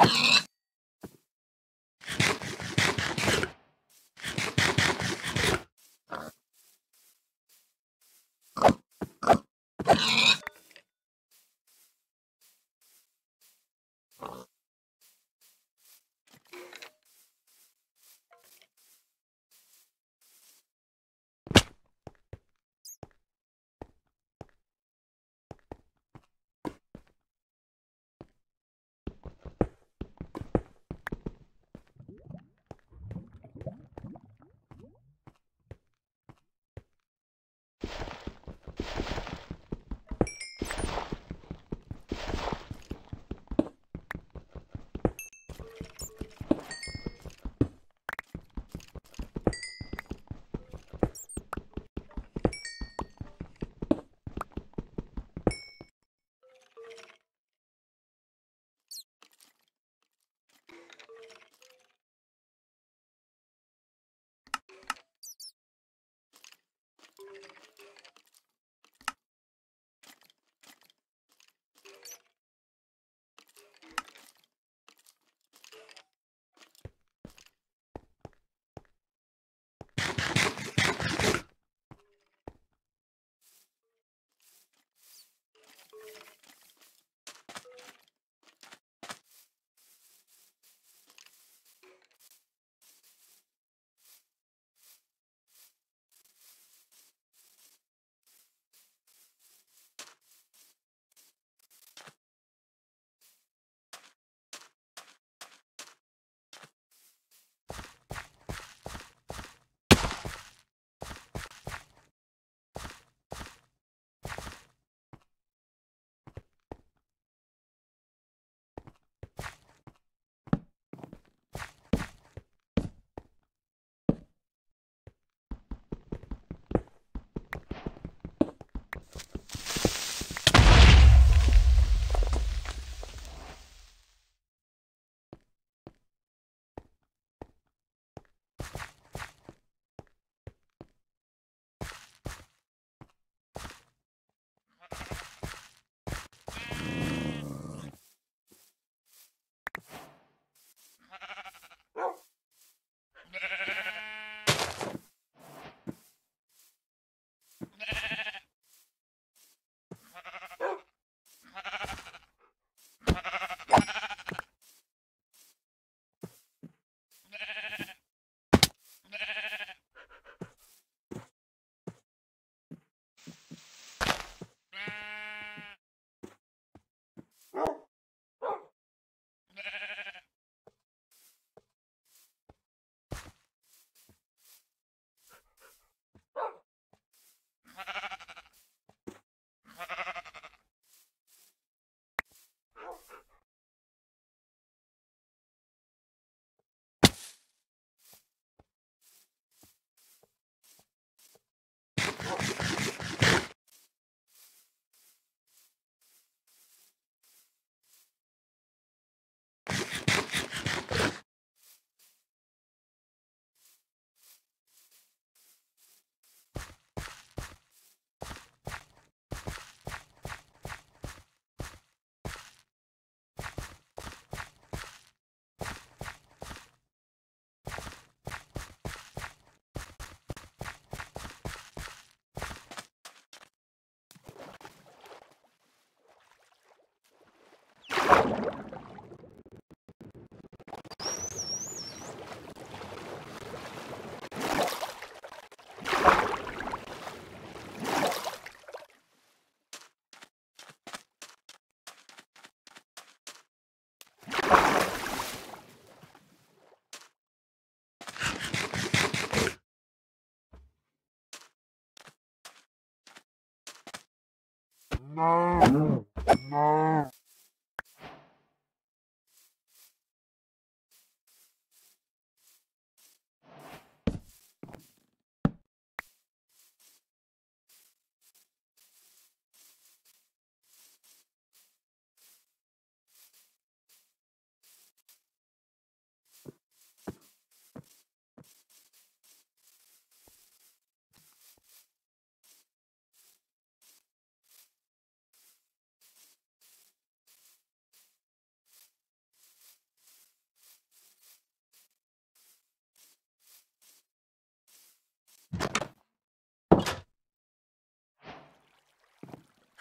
you No. No.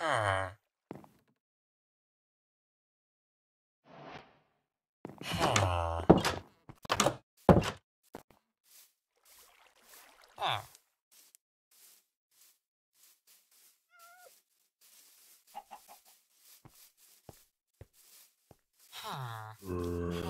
Ha. Ha. Ha. Ha.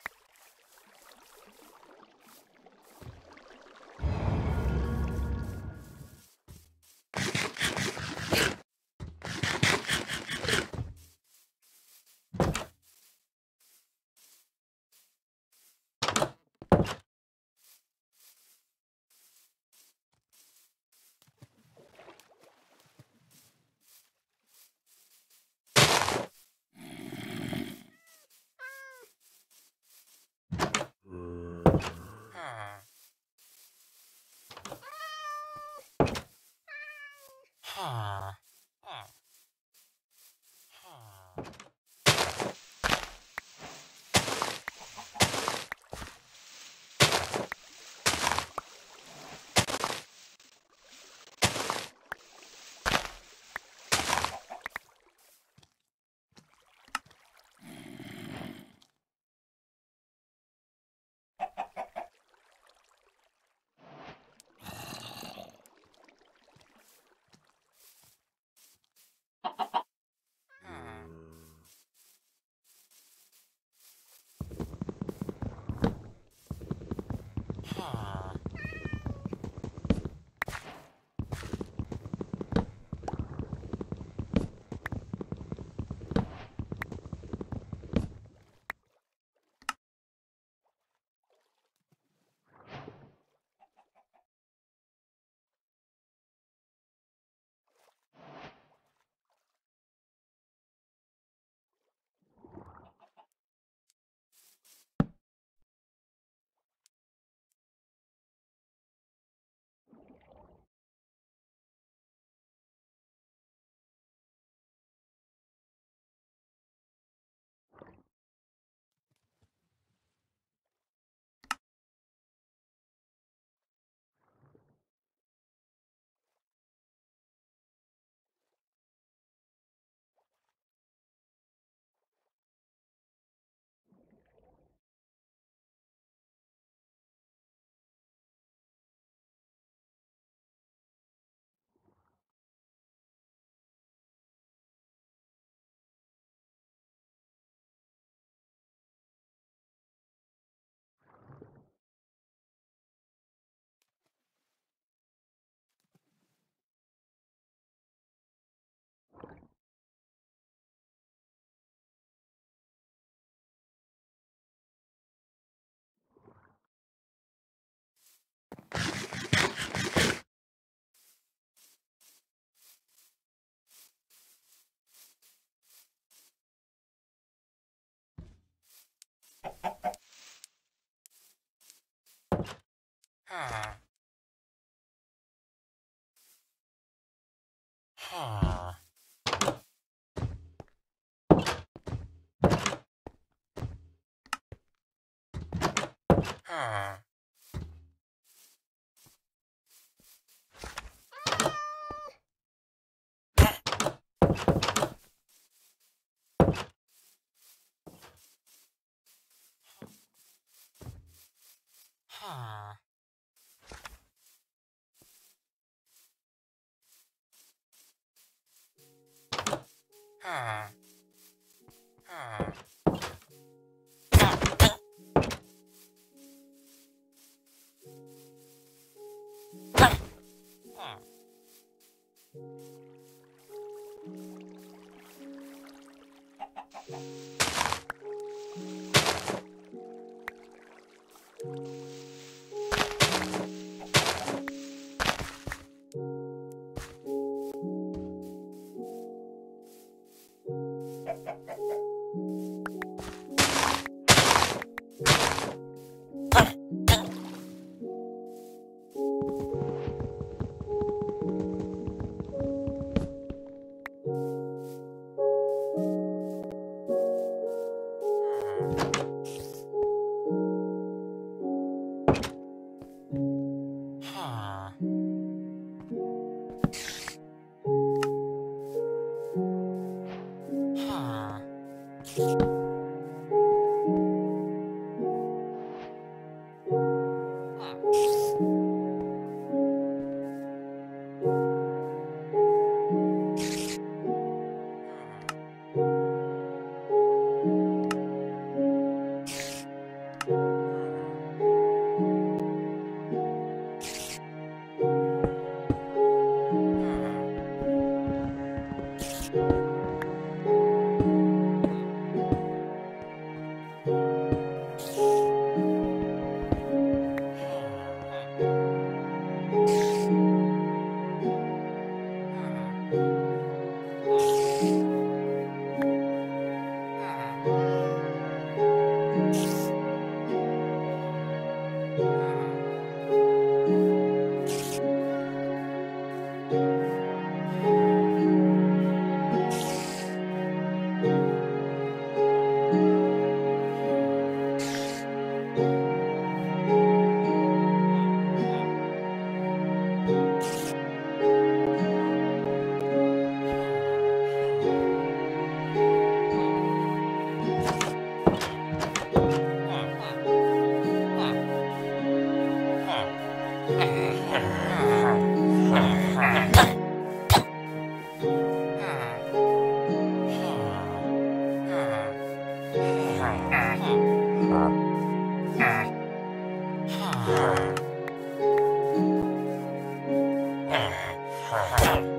Huh. Huh. Huh. Ah. Bye.